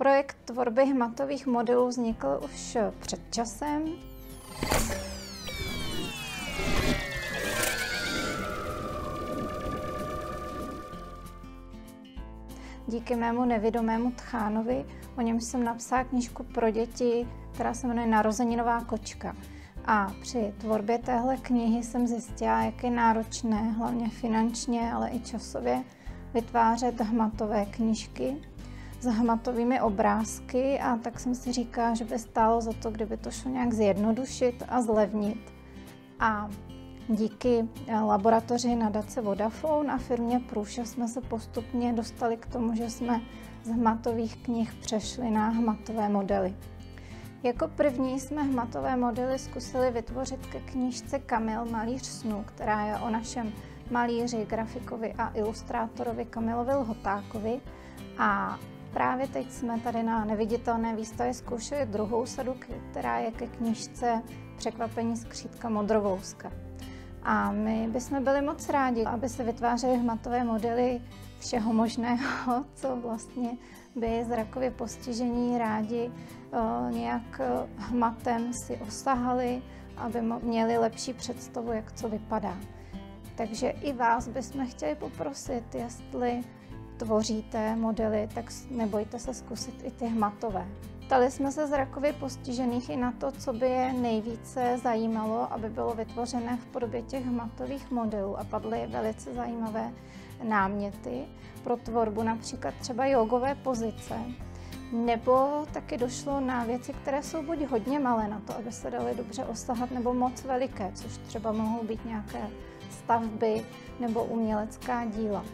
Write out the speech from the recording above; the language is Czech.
Projekt tvorby hmatových modelů vznikl už před časem. Díky mému nevědomému tchánovi, o něm jsem napsala knížku pro děti, která se jmenuje Narozeninová kočka. A při tvorbě téhle knihy jsem zjistila, jak je náročné, hlavně finančně, ale i časově, vytvářet hmatové knížky s hmatovými obrázky a tak jsem si říkala, že by stálo za to, kdyby to šlo nějak zjednodušit a zlevnit. A díky laboratoři nadace Vodafone a firmě Průša jsme se postupně dostali k tomu, že jsme z hmatových knih přešli na hmatové modely. Jako první jsme hmatové modely zkusili vytvořit ke knížce Kamil Malíř snů, která je o našem malíři, grafikovi a ilustrátorovi Kamilovi Lhotákovi. A právě teď jsme tady na neviditelné výstavě zkoušeli druhou sadu, která je ke knížce Překvapení skřítka Modrovouska. A my bychom byli moc rádi, aby se vytvářely hmatové modely všeho možného, co vlastně by zrakově postižení rádi uh, nějak uh, hmatem si osahali, aby měli lepší představu, jak co vypadá. Takže i vás bychom chtěli poprosit, jestli tvoříte modely, tak nebojte se zkusit i ty hmatové. Ptali jsme se zrakově postižených i na to, co by je nejvíce zajímalo, aby bylo vytvořené v podobě těch hmatových modelů a padly velice zajímavé náměty pro tvorbu, například třeba jogové pozice, nebo taky došlo na věci, které jsou buď hodně malé na to, aby se daly dobře osahat, nebo moc veliké, což třeba mohou být nějaké stavby nebo umělecká díla.